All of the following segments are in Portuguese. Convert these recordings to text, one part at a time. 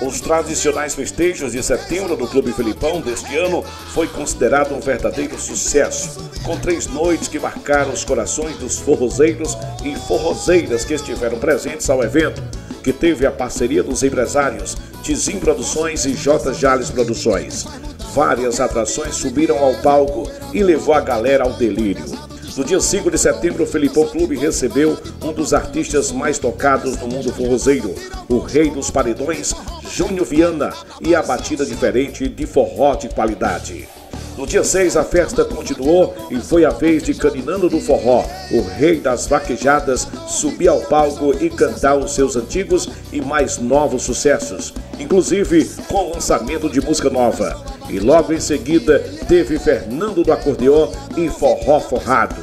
Os tradicionais festejos de setembro do Clube Felipão deste ano foi considerado um verdadeiro sucesso, com três noites que marcaram os corações dos forrozeiros e forrozeiras que estiveram presentes ao evento, que teve a parceria dos empresários Tizim Produções e J. Jales Produções. Várias atrações subiram ao palco e levou a galera ao delírio. No dia 5 de setembro, o Felipão Clube recebeu um dos artistas mais tocados no mundo forrozeiro, o Rei dos Paredões, Júnior Viana, e a batida diferente de forró de qualidade. No dia 6, a festa continuou e foi a vez de Caninando do Forró, o rei das vaquejadas, subir ao palco e cantar os seus antigos e mais novos sucessos, inclusive com o lançamento de música nova. E logo em seguida teve Fernando do Acordeon e Forró Forrado.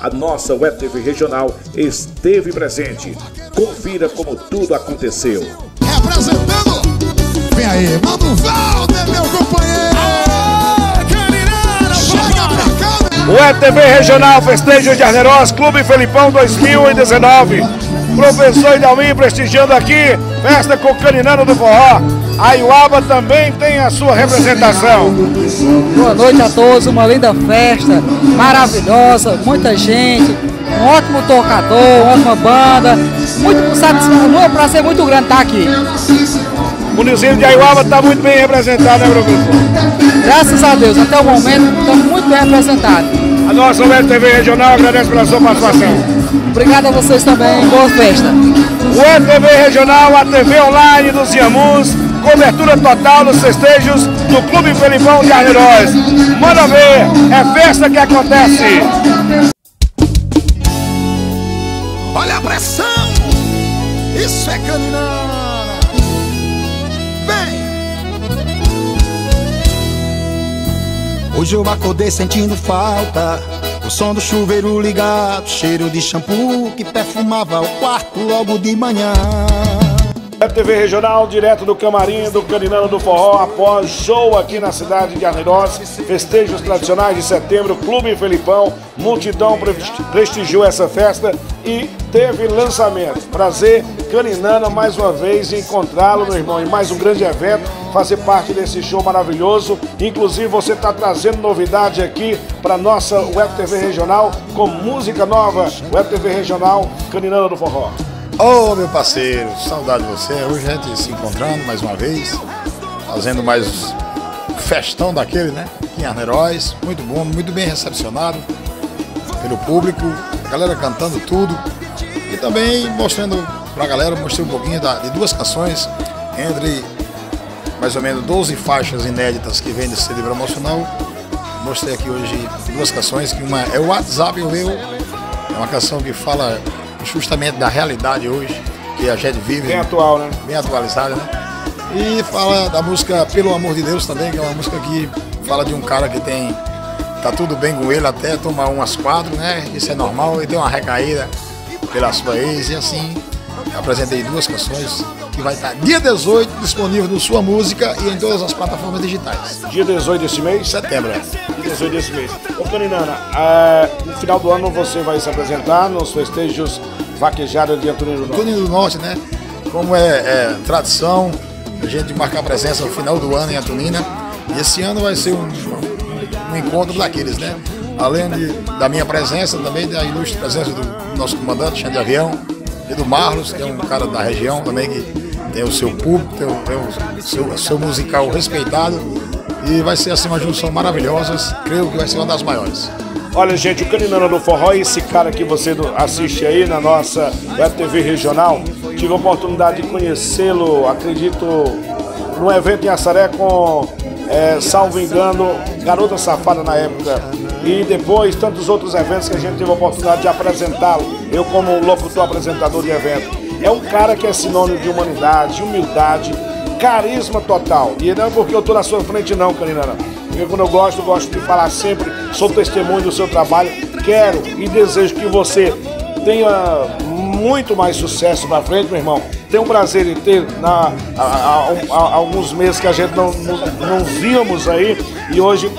A nossa Web TV Regional esteve presente. Confira como tudo aconteceu. Representando, aí, Mano Valder, meu companheiro. O ETV Regional Festejo de Arneiroz, Clube Felipão 2019. Professor Idalmin prestigiando aqui, festa com Caninano do Forró. A Iuaba também tem a sua representação. Boa noite a todos, uma linda festa, maravilhosa, muita gente, um ótimo tocador, uma ótima banda. Muito satisfação, é um prazer muito grande estar aqui. O município de Aiuaba está muito bem representado, né, professor? Graças a Deus, até o momento estamos muito bem representados. A nossa Web TV Regional agradece pela sua participação. Obrigado a vocês também, boa festa. Web TV Regional, a TV online dos Iamus, cobertura total dos festejos do Clube Felipão de Arneiroz. Manda ver, é festa que acontece. Olha a pressão, isso é caninana. Hoje eu acordei sentindo falta. O som do chuveiro ligado Cheiro de shampoo que perfumava o quarto logo de manhã TV Regional, direto do camarim do Caninano do Forró, após show aqui na cidade de Arneiroz, festejos tradicionais de setembro, Clube Felipão, multidão prestigiou essa festa e teve lançamento. Prazer, Caninana, mais uma vez, encontrá-lo, meu irmão, em mais um grande evento, fazer parte desse show maravilhoso. Inclusive, você está trazendo novidade aqui para nossa Web TV Regional, com música nova, Web TV Regional, Caninana do Forró. Ô oh, meu parceiro, saudade de você. Hoje a gente se encontrando mais uma vez, fazendo mais festão daquele, né? Em Arneiroz, muito bom, muito bem recepcionado pelo público, a galera cantando tudo e também mostrando pra galera, mostrei um pouquinho da, de duas canções entre mais ou menos 12 faixas inéditas que vem desse CD promocional. Mostrei aqui hoje duas canções, que uma é o WhatsApp Eu, é uma canção que fala justamente da realidade hoje que a gente vive. Bem atual, né? Bem atualizada, né? E fala da música Pelo Amor de Deus também, que é uma música que fala de um cara que tem. Tá tudo bem com ele até tomar umas quatro, né? Isso é normal, e tem uma recaída pela sua ex e assim. Apresentei duas canções que vai estar dia 18 disponível no Sua Música e em todas as plataformas digitais. Dia 18 desse mês? Setembro, é. Dia 18 desse mês. Ô Toninana, é, no final do ano você vai se apresentar nos festejos vaquejados de Antônio do Norte. Antônio do Norte, né? Como é, é, tradição, a gente marcar presença no final do ano em Antonina. E esse ano vai ser um, um encontro daqueles, né? Além de, da minha presença, também da ilustre presença do nosso comandante, Xande Avião, e do Marlos, que é um cara da região também que tem o seu público, tem o, tem o seu, seu musical respeitado e vai ser assim uma junção maravilhosa, creio que vai ser uma das maiores. Olha, gente, o Caninana do Forró, esse cara que você assiste aí na nossa Web TV regional, tive a oportunidade de conhecê-lo, acredito, num evento em Assaré com, é, salvo engano, Garota Safada na época. E depois tantos outros eventos que a gente teve a oportunidade de apresentá-lo, eu como locutor apresentador de evento. É um cara que é sinônimo de humanidade, humildade, carisma total. E não é porque eu estou na sua frente, não, Carinana. Porque quando eu gosto, eu gosto de falar sempre, sou testemunho do seu trabalho. Quero e desejo que você tenha muito mais sucesso na frente, meu irmão. Tenho um prazer em ter na, alguns meses que a gente não, não, não víamos aí e hoje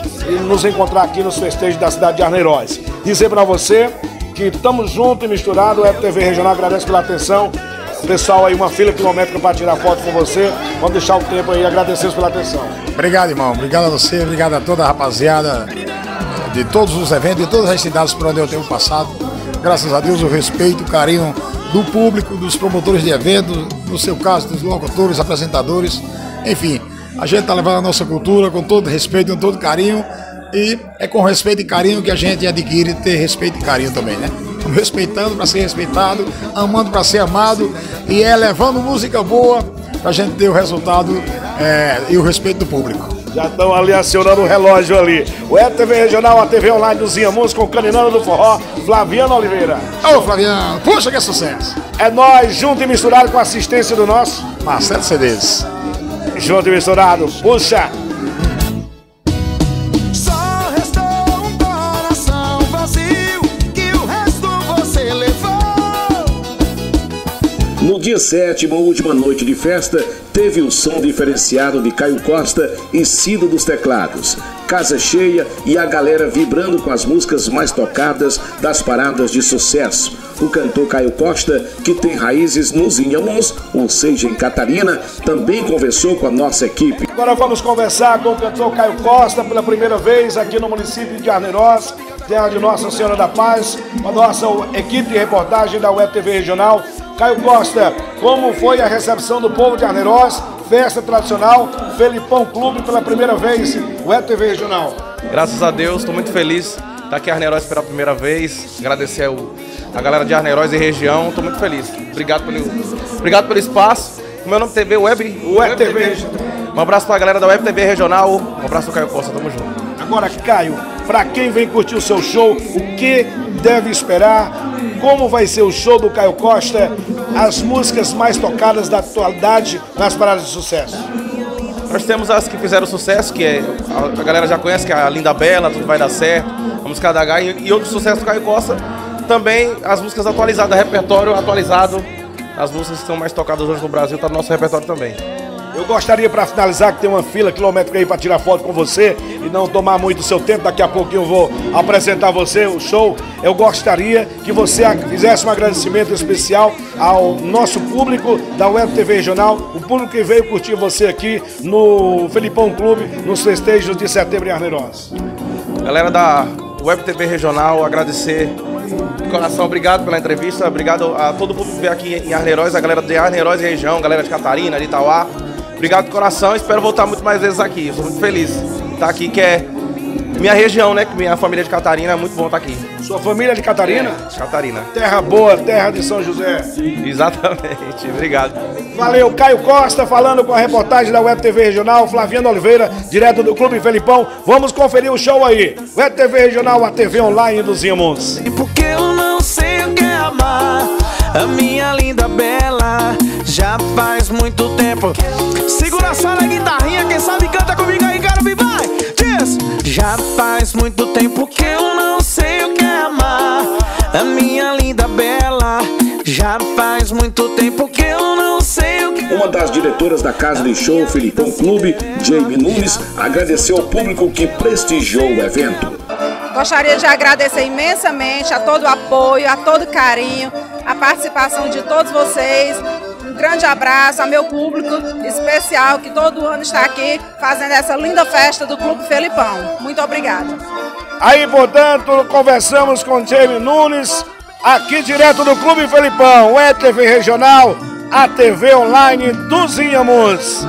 nos encontrar aqui nos festejos da cidade de Arneiroz. Dizer para você que estamos juntos e misturados, o FTV Regional agradece pela atenção pessoal aí, uma fila quilométrica para tirar foto com você. Vamos deixar o tempo aí, agradecer pela atenção. Obrigado, irmão. Obrigado a você, obrigado a toda a rapaziada de todos os eventos, de todas as cidades por onde eu tenho passado. Graças a Deus, o respeito, o carinho do público, dos promotores de eventos, no seu caso, dos locutores, apresentadores, enfim. A gente está levando a nossa cultura com todo respeito, com todo carinho. E é com respeito e carinho que a gente adquire ter respeito e carinho também, né? Respeitando para ser respeitado, amando para ser amado e é levando música boa para a gente ter o resultado é, e o respeito do público. Já estão ali acionando o relógio ali. O ETV Regional, a TV Online do Zinhamuns com o Caninano do Forró, Flaviano Oliveira. Ô Flaviano, puxa que é sucesso. É nós, junto e misturado com a assistência do nosso Marcelo Cedes. Junto e misturado, puxa. Dia sétimo, última noite de festa, teve o som diferenciado de Caio Costa e Cido dos Teclados. Casa cheia e a galera vibrando com as músicas mais tocadas das paradas de sucesso. O cantor Caio Costa, que tem raízes nos Inhamuns, ou seja, em Catarina, também conversou com a nossa equipe. Agora vamos conversar com o cantor Caio Costa pela primeira vez aqui no município de Arneiroz, terra de Nossa Senhora da Paz, com a nossa equipe de reportagem da Web TV Regional. Caio Costa, como foi a recepção do povo de Arneiroz? Festa tradicional, Felipão Clube pela primeira vez, Web TV Regional. Graças a Deus, estou muito feliz de estar aqui em Arneiroz pela primeira vez. Agradecer a galera de Arneiroz e região, estou muito feliz. Obrigado pelo, obrigado pelo espaço. O meu nome é TV Web, Web, Web TV. TV. Um abraço para a galera da Web TV Regional. Um abraço Caio Costa, tamo junto. Agora, Caio, para quem vem curtir o seu show, o que deve esperar? Como vai ser o show do Caio Costa? As músicas mais tocadas da atualidade nas paradas de sucesso? Nós temos as que fizeram sucesso, que é, a, galera já conhece, que é a Linda Bela, Tudo Vai Dar Certo, a música da Gai e, e outro sucesso do Caio Costa. Também as músicas atualizadas, repertório atualizado, as músicas que são mais tocadas hoje no Brasil, tá no nosso repertório também. Eu gostaria para finalizar que tem uma fila quilométrica aí para tirar foto com você e não tomar muito seu tempo. Daqui a pouquinho eu vou apresentar você o show. Eu gostaria que você fizesse um agradecimento especial ao nosso público da Web TV Regional, o público que veio curtir você aqui no Felipão Clube, nos festejos de setembro em Arneiroz. Galera da Web TV Regional, agradecer de coração, obrigado pela entrevista, obrigado a todo mundo que veio aqui em Arneiroz, a galera de Arneiroz e região, galera de Catarina, de Itauá. Obrigado de coração, espero voltar muito mais vezes aqui. Eu sou muito feliz de estar aqui, que é minha região, né? Que minha família é de Catarina, é muito bom estar aqui. Sua família é de Catarina? É, Catarina. Terra boa, terra de São José. Exatamente, obrigado. Valeu, Caio Costa falando com a reportagem da Web TV Regional, Flaviano Oliveira, direto do Clube Felipão. Vamos conferir o show aí. Web TV Regional, a TV online dos Irmãos. Porque eu não sei o que é amar, a minha linda bela, já faz muito tempo. Segura só na guitarrinha, quem sabe canta comigo aí, quero vir, vai! Diz! Já faz muito tempo que eu não sei o que é amar A minha linda bela Já faz muito tempo que eu não sei o que Uma das diretoras da casa de show Filipão Clube, Jamie Nunes, agradeceu ao público que prestigiou o evento. Gostaria de agradecer imensamente a todo o apoio, a todo o carinho, a participação de todos vocês, um grande abraço ao meu público especial que todo ano está aqui fazendo essa linda festa do Clube Felipão. Muito obrigada. Aí, portanto, conversamos com Jamie Nunes, aqui direto do Clube Felipão, é TV Regional, a TV online dos Inhamus.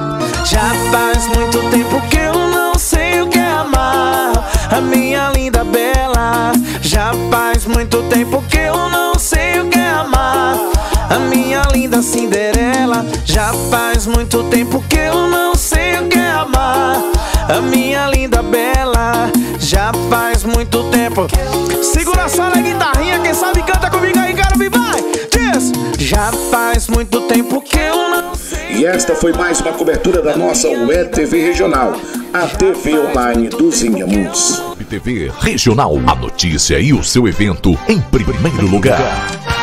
Já faz muito tempo que eu não sei o que é amar a minha Já faz muito tempo que eu não E esta foi mais uma cobertura da nossa Web TV Regional, a TV online dos Inhamuns. TV Regional, a notícia e o seu evento em primeiro lugar.